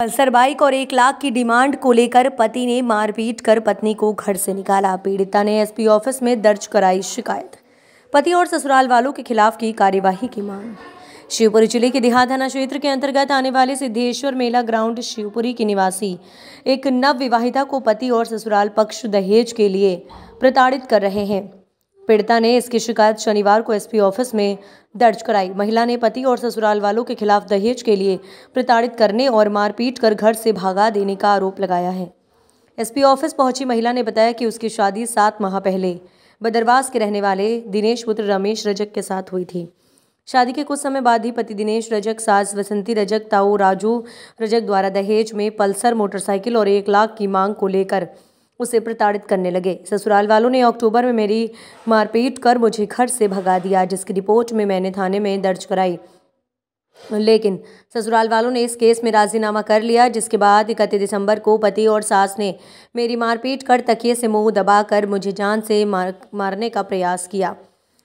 Pulsar bike और एक लाख की डिमांड को लेकर पति ने मारपीट कर पत्नी को घर से निकाला। पीड़िता ने एसपी ऑफ़िस में दर्ज कराई शिकायत। पति और ससुराल वालों के खिलाफ की कार्यवाही की मांग। शिवपुरी ज़िले के देहात थाना क्षेत्र के अंतर्गत आने वाले सिद्धेश्वर मेला ग्राउंड शिवपुरी की निवासी, एक नव विवाहिता को पति और ससुराल पक्ष दहेज के लिए प्रताड़ित कर रहे हैं। पीड़िता ने इसकी शिकायत शनिवार को एसपी ऑफ़िस में दर्ज कराई। महिला ने पति और ससुराल वालों के खिलाफ दहेज के लिए प्रताड़ित करने और मारपीट कर घर से भागा देने का आरोप लगाया है। एसपी ऑफ़िस पहुँची महिला ने बताया कि उसकी शादी सात माह पहले बदरवास के रहने वाले दिनेश पुत्र रमेश रजक के साथ हुई थी। शादी के कुछ समय बाद ही पति दिनेश रजक, सास वसंती रजक, ताऊ राजू रजक द्वारा दहेज में पल्सर मोटरसाइकिल और एक लाख की मांग को लेकर उसे प्रताड़ित करने लगे। ससुराल वालों ने अक्टूबर में मेरी मारपीट कर मुझे घर से भगा दिया, जिसकी रिपोर्ट में मैंने थाने में दर्ज कराई। लेकिन ससुराल वालों ने इस केस में राजीनामा कर लिया, जिसके बाद इकतीस दिसंबर को पति और सास ने मेरी मारपीट कर तकिए से मुँह दबाकर मुझे जान से मार, मारने का प्रयास किया।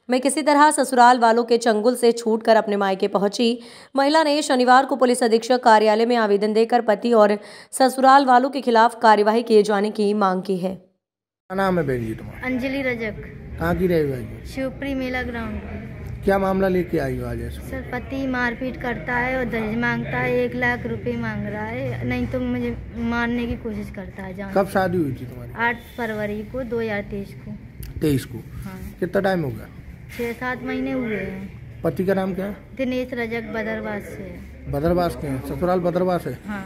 मैं किसी तरह ससुराल वालों के चंगुल से छूटकर अपने मायके पहुँची। महिला ने शनिवार को पुलिस अधीक्षक कार्यालय में आवेदन देकर पति और ससुराल वालों के खिलाफ कार्यवाही किए जाने की मांग की है। क्या नाम है बहन जी तुम्हारा? अंजलि रजक। कहाँ की रही भाई शिवपुरी मेला ग्राउंड क्या मामला लेके आई हो आज सर पति मारपीट करता है और दहेज माँगता है एक लाख रुपए मांग रहा है। नहीं तो मुझे मारने की कोशिश करता है जान। कब शादी हुई थी तुम्हारी? आठ फरवरी को दो हज़ार तेईस को। तेईस को। हाँ। कितना टाइम हो गया? छः सात महीने हुए हैं। पति का नाम क्या है? दिनेश रजक बदरवास से। है। बदरवास के हैं। ससुराल बदरवास है? हाँ।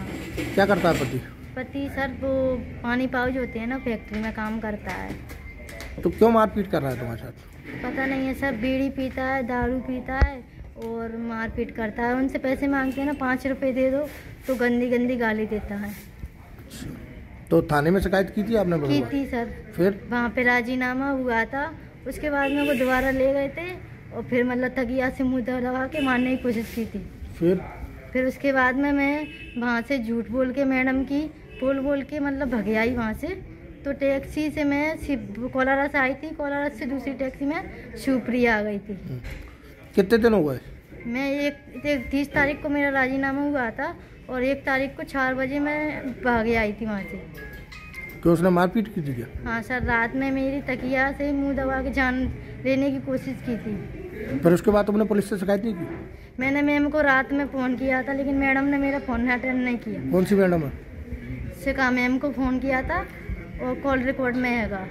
क्या करता है पति? पति सर वो पानी पाउज होते हैं ना फैक्ट्री में काम करता है। तो क्यों मारपीट कर रहा है तुम्हारे साथ? पता नहीं है सर बीड़ी पीता है दारू पीता है और मारपीट करता है। उनसे पैसे मांगते हैं ना पाँच रुपए दे दो तो गंदी गंदी गाली देता है। तो थाने में शिकायत की थी आपने की थी सर। फिर? वहाँ पे राजीनामा हुआ था उसके बाद में वो दोबारा ले गए थे और फिर मतलब तकिया से मुँह दबा लगा के मारने की कोशिश की थी। फिर? फिर उसके बाद में मैं वहाँ से झूठ बोल के मैडम की बोल बोल के मतलब भगे आई वहाँ से। तो टैक्सी से मैं कोलारा से आई थी कोलारा से दूसरी टैक्सी में शिवपुरी आ गई थी। कितने दिन हो गए? मैं एक एक तीस तारीख को मेरा राजीनामा हुआ था और एक तारीख को चार बजे मैं भागे आई थी वहाँ से। कि उसने मारपीट की थी क्या? हाँ सर रात में मेरी तकिया से मुँह दबा के जान लेने की कोशिश की थी। फिर उसके बाद तुमने पुलिस से शिकायत नहीं की? मैंने मैम को रात में फ़ोन किया था लेकिन मैडम ने मेरा फ़ोन अटेंड नहीं किया। कौन सी मैडम है? से कहा मैम को फ़ोन किया था और कॉल रिकॉर्ड में हैगा।